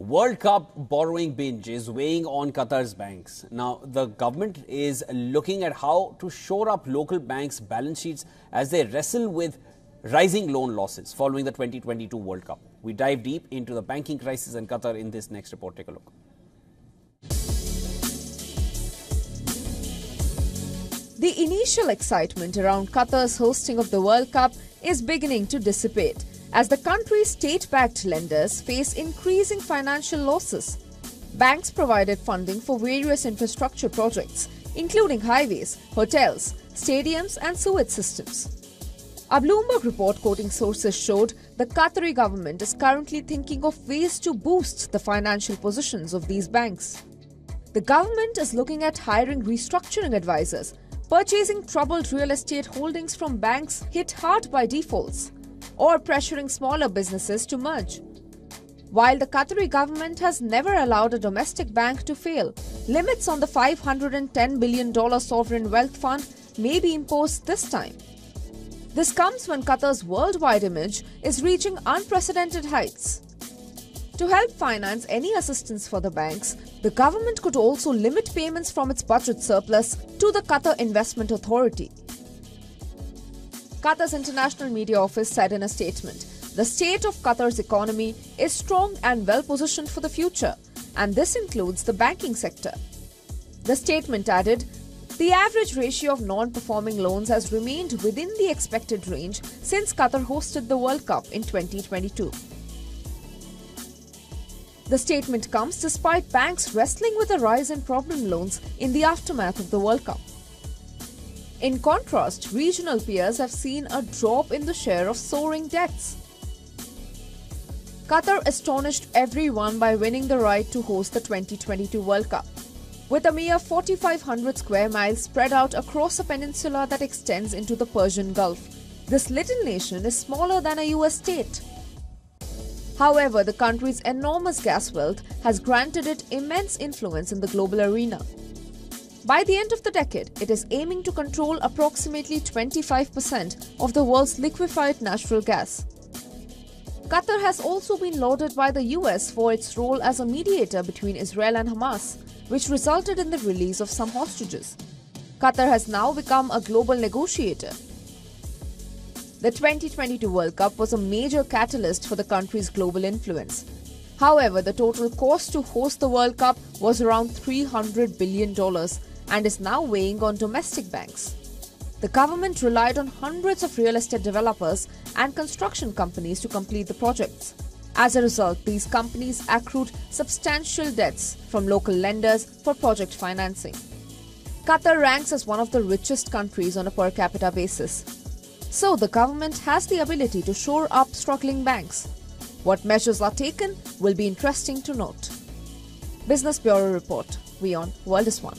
World Cup borrowing binge is weighing on Qatar's banks. Now, the government is looking at how to shore up local banks' balance sheets as they wrestle with rising loan losses following the 2022 World Cup. We dive deep into the banking crisis in Qatar in this next report. Take a look. The initial excitement around Qatar's hosting of the World Cup is beginning to dissipate as the country's state backed lenders face increasing financial losses. Banks provided funding for various infrastructure projects, including highways, hotels, stadiums, and sewage systems. A Bloomberg report quoting sources showed the Qatari government is currently thinking of ways to boost the financial positions of these banks. The government is looking at hiring restructuring advisors, purchasing troubled real estate holdings from banks hit hard by defaults, or pressuring smaller businesses to merge. While the Qatari government has never allowed a domestic bank to fail, limits on the $510 billion sovereign wealth fund may be imposed this time. This comes when Qatar's worldwide image is reaching unprecedented heights. To help finance any assistance for the banks, the government could also limit payments from its budget surplus to the Qatar Investment Authority. Qatar's International Media Office said in a statement The state of Qatar's economy is strong and well positioned for the future, and this includes the banking sector. The statement added The average ratio of non performing loans has remained within the expected range since Qatar hosted the World Cup in 2022. The statement comes despite banks wrestling with a rise in problem loans in the aftermath of the World Cup. In contrast, regional peers have seen a drop in the share of soaring debts. Qatar astonished everyone by winning the right to host the 2022 World Cup. With a mere 4,500 square miles spread out across a peninsula that extends into the Persian Gulf, this little nation is smaller than a US state. However, the country's enormous gas wealth has granted it immense influence in the global arena. By the end of the decade, it is aiming to control approximately 25% of the world's liquefied natural gas. Qatar has also been lauded by the US for its role as a mediator between Israel and Hamas, which resulted in the release of some hostages. Qatar has now become a global negotiator. The 2022 World Cup was a major catalyst for the country's global influence. However, the total cost to host the World Cup was around $300 billion and is now weighing on domestic banks. The government relied on hundreds of real estate developers and construction companies to complete the projects. As a result, these companies accrued substantial debts from local lenders for project financing. Qatar ranks as one of the richest countries on a per capita basis. So, the government has the ability to shore up struggling banks. What measures are taken will be interesting to note. Business Bureau Report. WION World is One.